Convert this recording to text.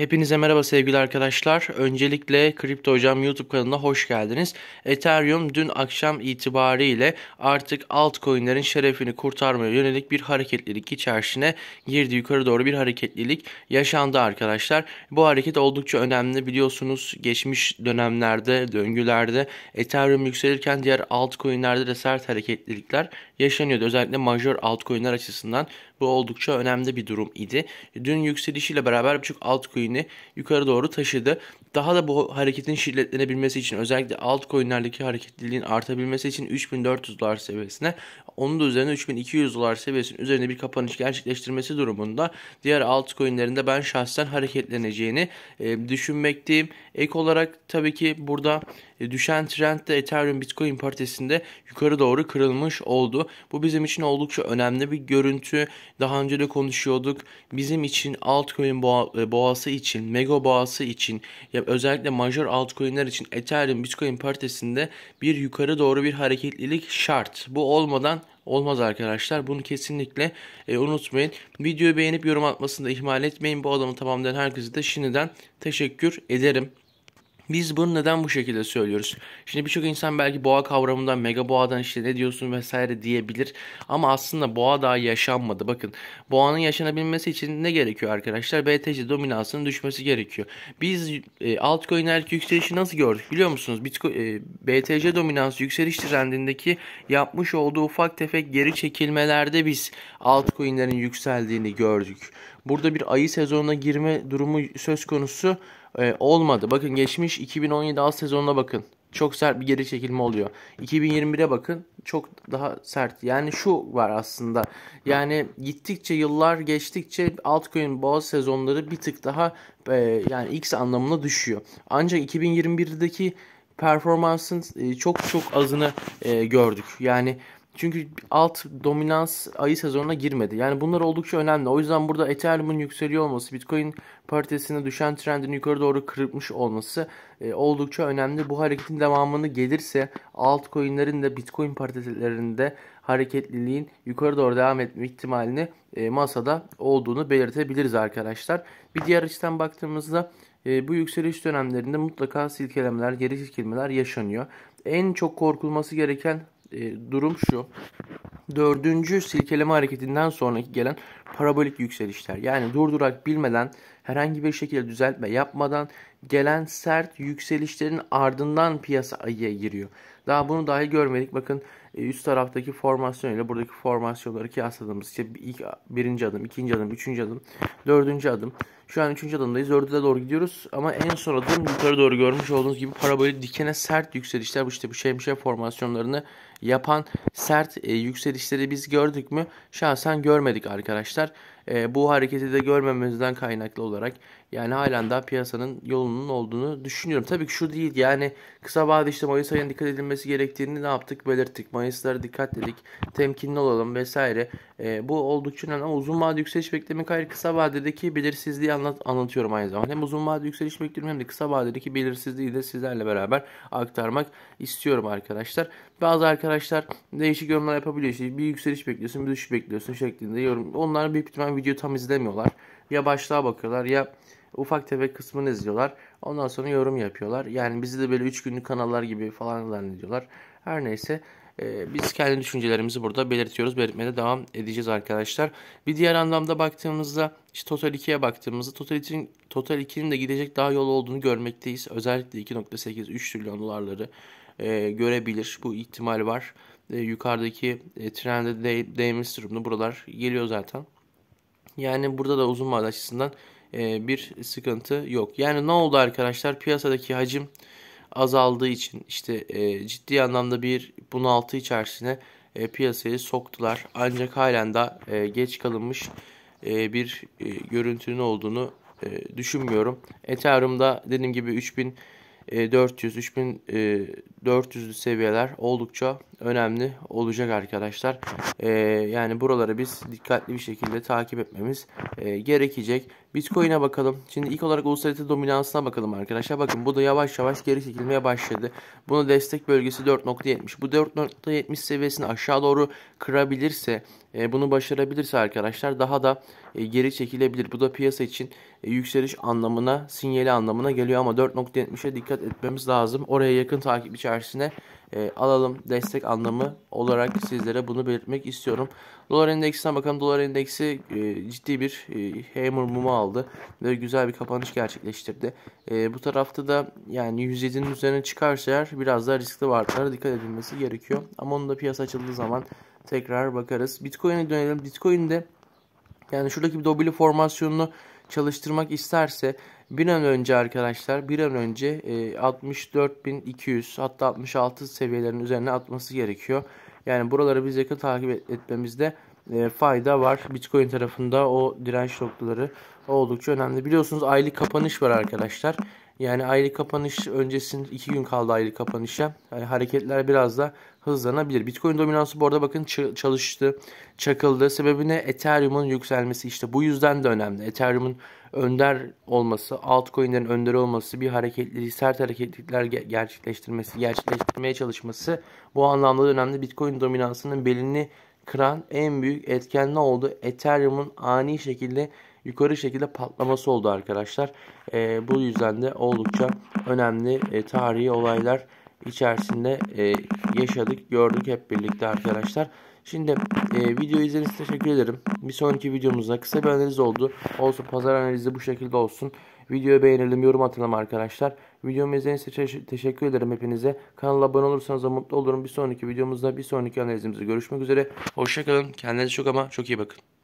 Hepinize merhaba sevgili arkadaşlar. Öncelikle Kripto Hocam YouTube kanalına hoş geldiniz. Ethereum dün akşam itibariyle artık altcoin'lerin şerefini kurtarmaya yönelik bir hareketlilik içerisine girdi. Yukarı doğru bir hareketlilik yaşandı arkadaşlar. Bu hareket oldukça önemli. Biliyorsunuz geçmiş dönemlerde, döngülerde Ethereum yükselirken diğer altcoin'lerde de sert hareketlilikler yaşanıyordu. Özellikle major altcoin'ler açısından bu oldukça önemli bir durum idi. Dün yükselişiyle beraber birçok altcoin'i yukarı doğru taşıdı. Daha da bu hareketin şiddetlenebilmesi için özellikle altcoin'lerdeki hareketliliğin artabilmesi için 3400 dolar seviyesine onun da üzerine 3200 dolar seviyesinin üzerinde bir kapanış gerçekleştirmesi durumunda diğer altcoin'lerinde ben şahsen hareketleneceğini e, düşünmekteyim. Ek olarak tabii ki burada düşen trend de Ethereum Bitcoin paritesinde yukarı doğru kırılmış oldu. Bu bizim için oldukça önemli bir görüntü. Daha önce de konuşuyorduk. Bizim için altcoin e, boğası için, mega boğası için ya özellikle major altcoin'ler için Ethereum Bitcoin paritesinde bir yukarı doğru bir hareketlilik şart. Bu olmadan olmaz arkadaşlar. Bunu kesinlikle e, unutmayın. Videoyu beğenip yorum atmasını da ihmal etmeyin. Bu adamı tamamlayan herkese de şimdiden teşekkür ederim. Biz bunu neden bu şekilde söylüyoruz? Şimdi birçok insan belki boğa kavramından, mega boğadan işte ne diyorsun vesaire diyebilir. Ama aslında boğa daha yaşanmadı. Bakın boğanın yaşanabilmesi için ne gerekiyor arkadaşlar? BTC dominansının düşmesi gerekiyor. Biz e, altcoin'lerdeki yükselişi nasıl gördük biliyor musunuz? Bitcoin, e, BTC dominansı yükseliş trendindeki yapmış olduğu ufak tefek geri çekilmelerde biz altcoin'lerin yükseldiğini gördük. Burada bir ayı sezonuna girme durumu söz konusu e, olmadı. Bakın geçmiş 2017 alt sezonuna bakın. Çok sert bir geri çekilme oluyor. 2021'e bakın çok daha sert. Yani şu var aslında. Yani gittikçe yıllar geçtikçe altcoin boğa sezonları bir tık daha e, yani X anlamına düşüyor. Ancak 2021'deki performansın e, çok çok azını e, gördük. Yani çünkü alt dominans ayı sezonuna girmedi. Yani bunlar oldukça önemli. O yüzden burada Ethereum'un yükseliyor olması, Bitcoin paritesinde düşen trendin yukarı doğru kırpmış olması e, oldukça önemli. Bu hareketin devamını gelirse altcoin'lerin de Bitcoin paritelerinde hareketliliğin yukarı doğru devam etme ihtimalini e, masada olduğunu belirtebiliriz arkadaşlar. Bir diğer açıdan baktığımızda e, bu yükseliş dönemlerinde mutlaka silkelemeler, geri silkelemeler yaşanıyor. En çok korkulması gereken e, durum şu. Dördüncü silkeleme hareketinden sonraki gelen parabolik yükselişler. Yani durdurak bilmeden herhangi bir şekilde düzeltme yapmadan gelen sert yükselişlerin ardından piyasa ayıya giriyor. Daha bunu dahi görmedik. Bakın e, üst taraftaki formasyon ile buradaki formasyonları kıyasladığımız işte ilk birinci adım, ikinci adım, üçüncü adım, dördüncü adım. Şu an üçüncü adımdayız. Dördüne doğru gidiyoruz. Ama en son adım yukarı doğru görmüş olduğunuz gibi parabolik dikene sert yükselişler. İşte bu şemsiye formasyonlarını yapan sert e, yükselişleri biz gördük mü? Şahsen görmedik arkadaşlar. E, bu hareketi de görmememizden kaynaklı olarak yani halen daha piyasanın yolunun olduğunu düşünüyorum. Tabii ki şu değil yani kısa vadede işte Mayıs ayına dikkat edilmesi gerektiğini ne yaptık belirttik. Mayıslara dikkat dedik. Temkinli olalım vesaire. E, bu oldukça önemli ama uzun vadede yükseliş beklemek ayrı kısa vadedeki belirsizliği anlat, anlatıyorum aynı zamanda. Hem uzun vadede yükseliş bekliyorum hem de kısa vadedeki belirsizliği de sizlerle beraber aktarmak istiyorum arkadaşlar. Bazı arkadaşlar değişik yorumlar yapabiliyor. İşte bir yükseliş bekliyorsun, bir düşüş bekliyorsun şeklinde yorum. Onlar büyük ihtimal video tam izlemiyorlar. Ya başlığa bakıyorlar ya ufak tefek kısmını izliyorlar. Ondan sonra yorum yapıyorlar. Yani bizi de böyle 3 günlük kanallar gibi falan zannediyorlar. Her neyse e, biz kendi düşüncelerimizi burada belirtiyoruz. Belirtmeye devam edeceğiz arkadaşlar. Bir diğer anlamda baktığımızda işte Total 2'ye baktığımızda Total 2'nin Total 2'nin de gidecek daha yol olduğunu görmekteyiz. Özellikle 2.8-3 trilyon dolarları e, görebilir. Bu ihtimal var. E, yukarıdaki e, trende de, değmiş durumda. Buralar geliyor zaten. Yani burada da uzun vade açısından e, bir sıkıntı yok. Yani ne oldu arkadaşlar? Piyasadaki hacim azaldığı için işte e, ciddi anlamda bir bunaltı içerisine e, piyasayı soktular. Ancak halen de e, geç kalınmış e, bir e, görüntünün olduğunu e, düşünmüyorum. Ethereum'da dediğim gibi 3000 400 3400 seviyeler oldukça önemli olacak arkadaşlar. E, yani buraları biz dikkatli bir şekilde takip etmemiz e, gerekecek. Bitcoin'e bakalım. Şimdi ilk olarak uluslararası dominansına bakalım arkadaşlar. Bakın bu da yavaş yavaş geri çekilmeye başladı. Bunu destek bölgesi 4.70. Bu 4.70 seviyesini aşağı doğru kırabilirse, e, bunu başarabilirse arkadaşlar daha da e, geri çekilebilir. Bu da piyasa için e, yükseliş anlamına, sinyali anlamına geliyor ama 4.70'e dikkat etmemiz lazım. Oraya yakın takip içerisine e, alalım destek anlamı olarak sizlere bunu belirtmek istiyorum. Dolar endeksine bakalım. Dolar endeksi e, ciddi bir e, hammer mumu aldı ve güzel bir kapanış gerçekleştirdi. E, bu tarafta da yani 107'nin üzerine çıkarsa eğer biraz daha riskli varlıklara dikkat edilmesi gerekiyor. Ama onun da piyasa açıldığı zaman tekrar bakarız. Bitcoin'e dönelim. Bitcoin'de yani şuradaki bir dobili formasyonunu çalıştırmak isterse bir an önce arkadaşlar bir an önce e, 64.200 hatta 66 seviyelerin üzerine atması gerekiyor. Yani buraları biz yakın takip etmemizde e, fayda var. Bitcoin tarafında o direnç noktaları oldukça önemli. Biliyorsunuz aylık kapanış var arkadaşlar. Yani aylık kapanış öncesinde 2 gün kaldı aylık kapanışa. Yani hareketler biraz da hızlanabilir. Bitcoin dominansı bu arada bakın çalıştı, çakıldı. Sebebi ne? Ethereum'un yükselmesi işte bu yüzden de önemli. Ethereum'un önder olması, altcoin'lerin önderi olması, bir hareketleri, sert hareketlikler gerçekleştirmesi, gerçekleştirmeye çalışması bu anlamda da önemli. Bitcoin dominansının belini kıran en büyük etken ne oldu? Ethereum'un ani şekilde yukarı şekilde patlaması oldu arkadaşlar. E, bu yüzden de oldukça önemli e, tarihi olaylar içerisinde e, yaşadık, gördük hep birlikte arkadaşlar. Şimdi e, videoyu izlediğiniz teşekkür ederim. Bir sonraki videomuzda kısa bir analiz oldu. Olsun pazar analizi bu şekilde olsun. Videoyu beğenelim, yorum atalım arkadaşlar. Videomu izlediğiniz için teşekkür ederim hepinize. Kanala abone olursanız da mutlu olurum. Bir sonraki videomuzda bir sonraki analizimizde görüşmek üzere. Hoşçakalın. Kendinize çok ama çok iyi bakın.